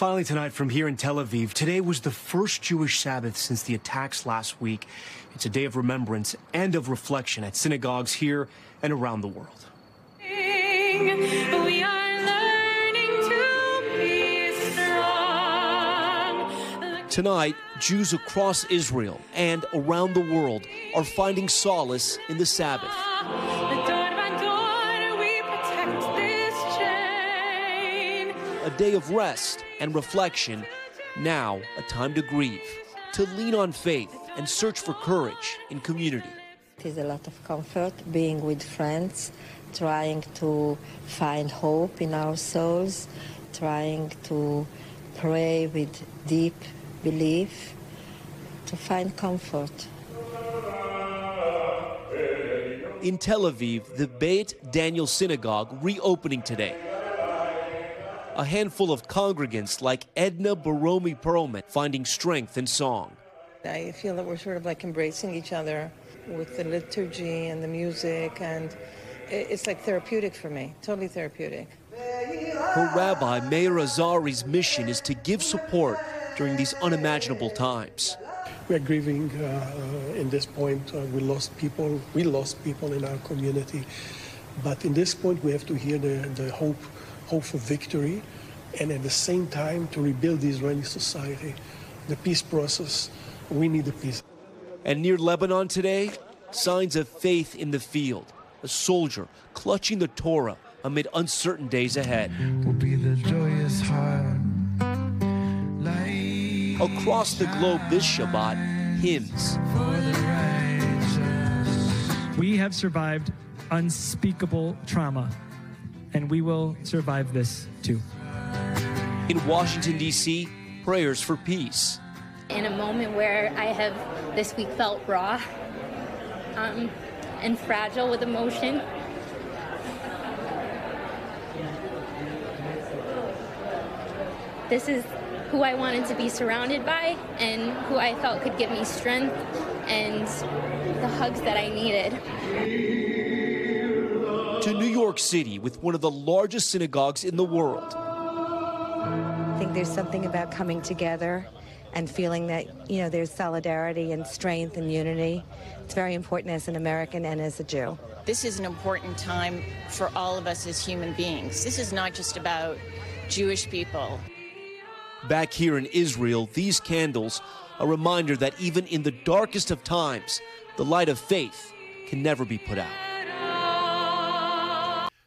Finally, tonight from here in Tel Aviv, today was the first Jewish Sabbath since the attacks last week. It's a day of remembrance and of reflection at synagogues here and around the world. Tonight, Jews across Israel and around the world are finding solace in the Sabbath. A day of rest and reflection, now a time to grieve, to lean on faith and search for courage in community. It is a lot of comfort being with friends, trying to find hope in our souls, trying to pray with deep belief, to find comfort. In Tel Aviv, the Beit Daniel Synagogue reopening today. A handful of congregants like Edna Baromi Perlman finding strength in song. I feel that we're sort of like embracing each other with the liturgy and the music, and it's like therapeutic for me, totally therapeutic. Her rabbi, Meir Azari's mission is to give support during these unimaginable times. We're grieving uh, in this point. Uh, we lost people. We lost people in our community. But in this point, we have to hear the, the hope, hope for victory, and at the same time to rebuild the Israeli society, the peace process. We need the peace. And near Lebanon today, signs of faith in the field. A soldier clutching the Torah amid uncertain days ahead. Across the globe this Shabbat, hymns. We have survived unspeakable trauma, and we will survive this too. In Washington, D.C., prayers for peace. In a moment where I have this week felt raw um, and fragile with emotion, this is who I wanted to be surrounded by and who I felt could give me strength and the hugs that I needed. To New York City with one of the largest synagogues in the world. I think there's something about coming together and feeling that, you know, there's solidarity and strength and unity. It's very important as an American and as a Jew. This is an important time for all of us as human beings. This is not just about Jewish people. Back here in Israel, these candles, a reminder that even in the darkest of times, the light of faith can never be put out.